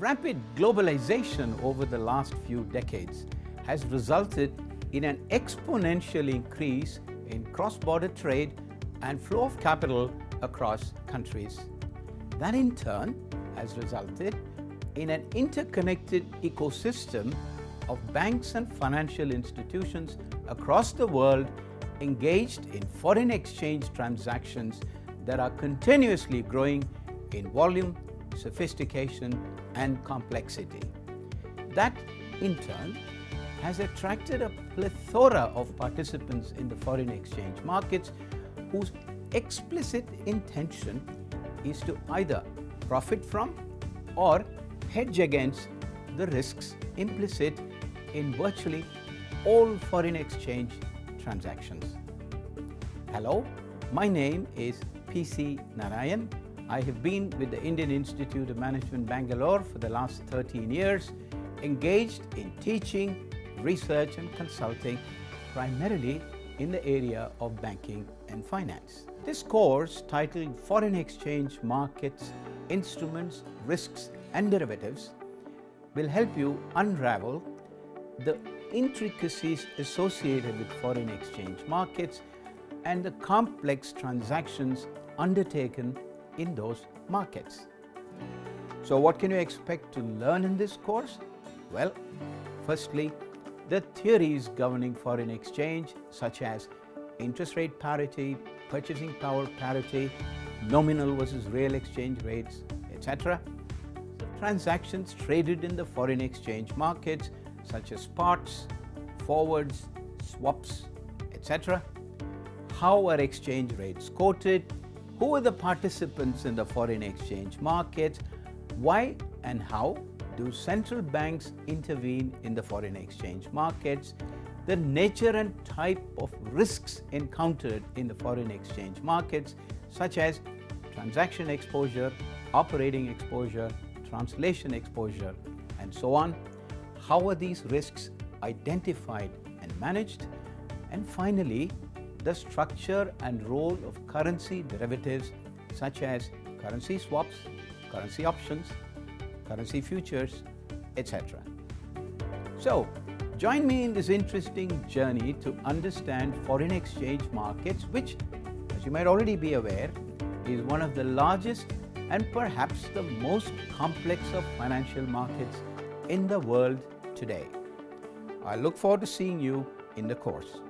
Rapid globalization over the last few decades has resulted in an exponential increase in cross-border trade and flow of capital across countries. That in turn has resulted in an interconnected ecosystem of banks and financial institutions across the world engaged in foreign exchange transactions that are continuously growing in volume, sophistication and complexity. That in turn has attracted a plethora of participants in the foreign exchange markets whose explicit intention is to either profit from or hedge against the risks implicit in virtually all foreign exchange transactions. Hello, my name is PC Narayan. I have been with the Indian Institute of Management Bangalore for the last 13 years, engaged in teaching, research and consulting primarily in the area of banking and finance. This course titled Foreign Exchange Markets, Instruments, Risks and Derivatives will help you unravel the intricacies associated with foreign exchange markets and the complex transactions undertaken in those markets. So what can you expect to learn in this course? Well, firstly, the theories governing foreign exchange such as interest rate parity, purchasing power parity, nominal versus real exchange rates, etc. Transactions traded in the foreign exchange markets such as spots, forwards, swaps, etc. How are exchange rates quoted? Who are the participants in the foreign exchange market? Why and how do central banks intervene in the foreign exchange markets? The nature and type of risks encountered in the foreign exchange markets, such as transaction exposure, operating exposure, translation exposure, and so on. How are these risks identified and managed? And finally, the structure and role of currency derivatives such as currency swaps, currency options, currency futures, etc. So, join me in this interesting journey to understand foreign exchange markets, which, as you might already be aware, is one of the largest and perhaps the most complex of financial markets in the world today. I look forward to seeing you in the course.